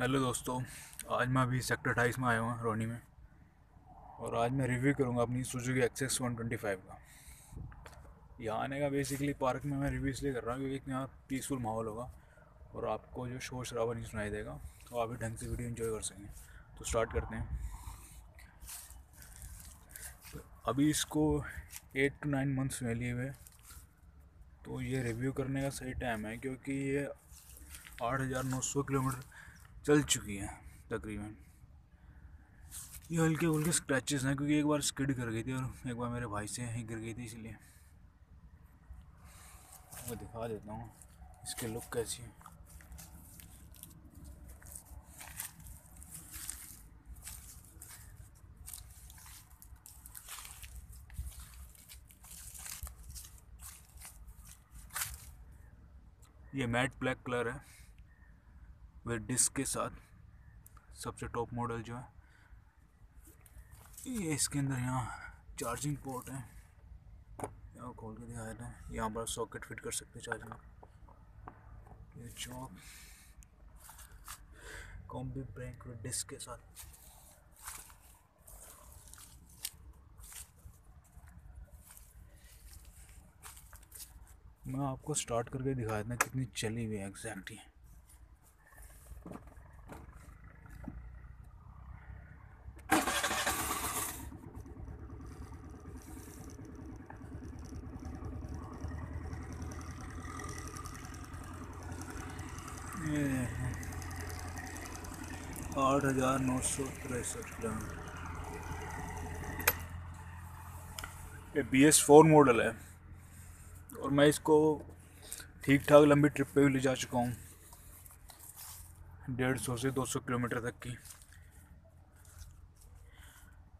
Hello दोस्तों, आज मैं अभी सेक्टर अट्ठाईस में आया हूँ, रोनी में। और आज मैं रिव्यू करूँगा अपनी Suzuki Access one twenty five का। यहाँ आने का बेसिकली पार्क में मैं रिव्यू इसलिए कर रहा हूँ क्योंकि यहाँ पीसफुल माहौल होगा और आपको जो शोर शराबा नहीं सुनाई देगा तो आप भी ढंग से वीडियो इन्जॉय कर सकेंगे तो स्टार्ट करते हैं। तो अभी इसको एट टू नाइन मंथ्स में लिए हुए। तो ये रिव्यू करने का सही टाइम है क्योंकि ये आठ हज़ार नौ सौ किलोमीटर चल चुकी है, तकरीबन। ये हल्के हल्के स्क्रैचेस हैं, क्योंकि एक बार स्किड कर गई थी और एक बार मेरे भाई से ही गिर गई थी, इसलिए। मैं दिखा देता हूँ, इसके लुक कैसी है। ये मैट ब्लैक कलर है। विद डिस्क के साथ सबसे टॉप मॉडल जो है, ये इसके अंदर यहाँ चार्जिंग पोर्ट है। यहाँ खोल के दिखाया था यहाँ पर सॉकेट फिट कर सकते चार्जिंग। ये चौक कॉम्बी ब्रेक विद डिस्क के साथ। मैं आपको स्टार्ट करके दिखाया था कितनी चली हुई है एग्जैक्टली आठ हज़ार नौ सौ तिरसठ किलोमीटर ये बी एस फोर मॉडल है। और मैं इसको ठीक ठाक लंबी ट्रिप पे भी ले जा चुका हूँ। डेढ़ सौ से दो सौ किलोमीटर तक की।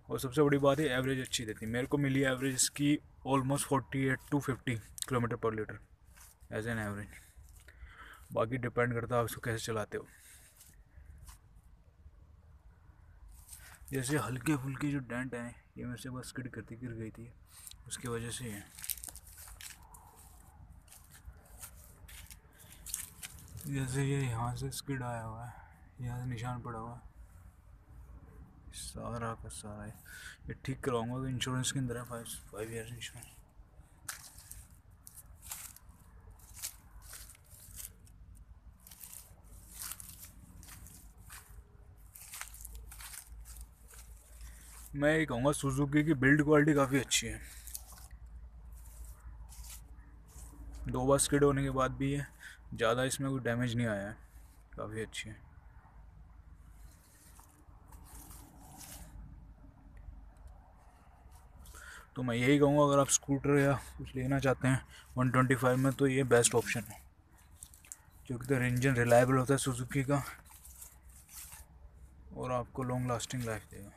और सबसे बड़ी बात है एवरेज अच्छी देती। है मेरे को मिली एवरेज इसकी almost forty eight to fifty kilometre per litre as an average बाकी डिपेंड करता है आप इसको कैसे चलाते हो। जैसे हल्के फुल्के जो डेंट हैं, ये मेरे से बस स्किड करती, गिर गई थी। उसकी वजह से है। जैसे ये यहाँ से स्किड आया हुआ है, यहाँ से निशान पड़ा हुआ है। सारा का सारा है। ये ठीक कराऊँगा इंश्योरेंस के अंदर है फाइव फाइव ईयर इंश्योरेंस मैं ये कहूँगा सुजुकी की बिल्ड क्वालिटी काफ़ी अच्छी है। दो बार स्किड होने के बाद भी है ज़्यादा इसमें कोई डैमेज नहीं आया है। काफ़ी अच्छी है। तो मैं यही कहूँगा, अगर आप स्कूटर या कुछ लेना चाहते हैं 125 में तो ये बेस्ट ऑप्शन है। क्योंकि तो इंजन रिलायबल होता है सुजुकी का और आपको लॉन्ग लास्टिंग लाइफ देगा।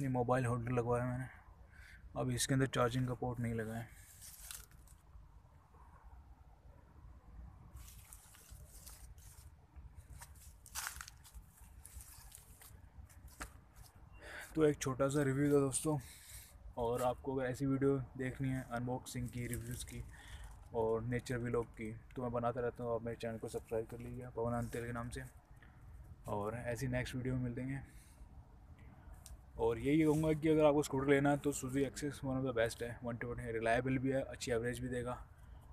ये मोबाइल होल्डर लगवाया मैंने। अब इसके अंदर चार्जिंग का पोर्ट नहीं लगाया तो एक छोटा सा रिव्यू था दोस्तों, और आपको अगर ऐसी वीडियो देखनी है अनबॉक्सिंग की रिव्यूज़ की, और नेचर व्लॉग की तो मैं बनाता रहता हूँ। आप मेरे चैनल को सब्सक्राइब कर लीजिए पवन अंतेल के नाम से। और ऐसी नेक्स्ट वीडियो में मिल देंगे और यही कहूँगा कि अगर आपको स्कूटर लेना है तो Suzuki Access one of the best है। वन टू वन है। रिलायबल भी है, अच्छी एवरेज भी देगा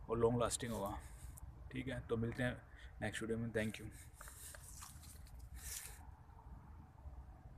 और लॉन्ग लास्टिंग होगा। ठीक है तो मिलते हैं नेक्स्ट वीडियो में। Thank you